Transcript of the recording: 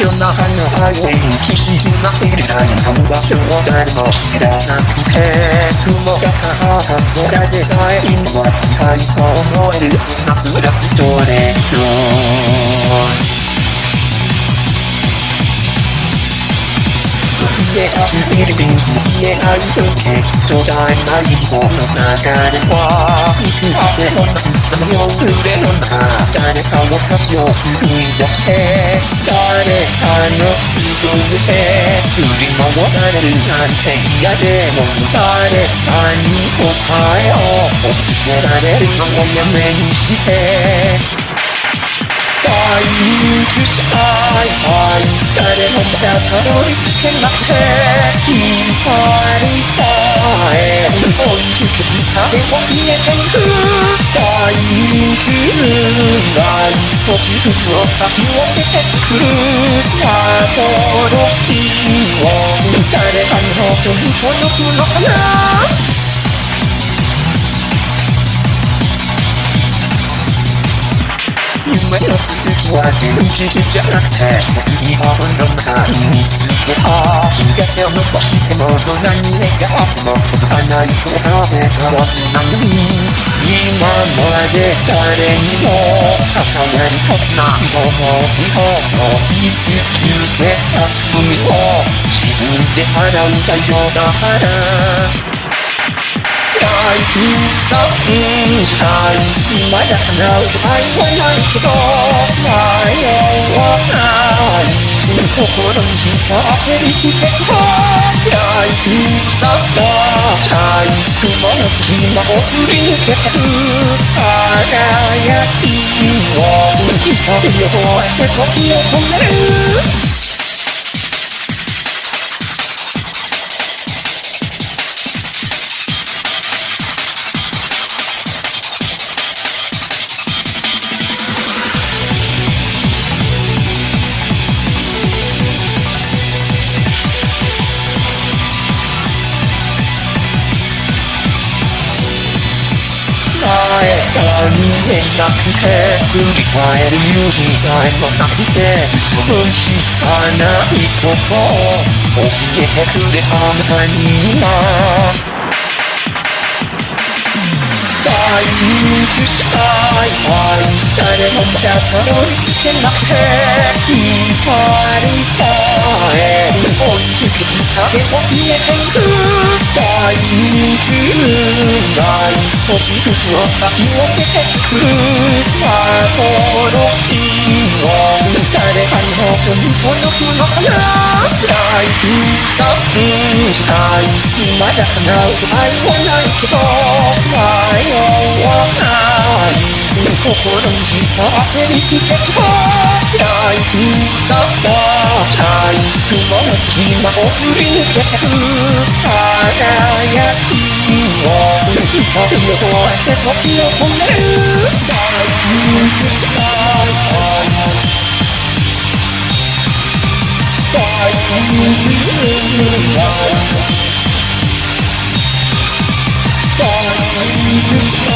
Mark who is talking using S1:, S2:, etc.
S1: 夜中のハイウェイにきしまってる大半場所を誰も知らなくて雲がかかった空でさえ今は高いと思えるそんなフラストレーション消えたビルディング消えない風景途絶えないもの中ではいつまでもその夜の中誰かの歌詞を救い出して誰かのすぐで。振り回されるなんて嫌でも誰かに答えを押し付けられるのをやめにして I need to shine 誰もまだたどり着けなくて光さえ追いつけず影を消えていく I need to と傷をかき分けて作る幻を誰かの？手に届くのかな夢の続きは現実じゃなくて日本の中にすげあ日が手を伸ばしてもどんなに願っても届かないと考えたはずなのに今まで誰にも関わりたくない思いをそう言い続けた罪を自分で払う大丈夫だからいさうんしたい今だ叶う愛はないけど迷わない心に光りきてこ大工さったたい雲の隙間をすり抜けてく輝きを光を越えて時を止める。見えなくて振り返る勇気さえもなくて進むしかないことを教えてくれあなたに今 I need to shine 誰もまだたどり着けなくて光さえ追いつけを消えてい。く I need to moonlight 星屑をかき分けて救う幻を誰かに本当に届くのかな Like sunshine 今だ叶う愛はないけど迷わない心に光りきてこダイたいさあたい雲の隙間をすり抜けてく輝きを光を越えて時を止める大大大大大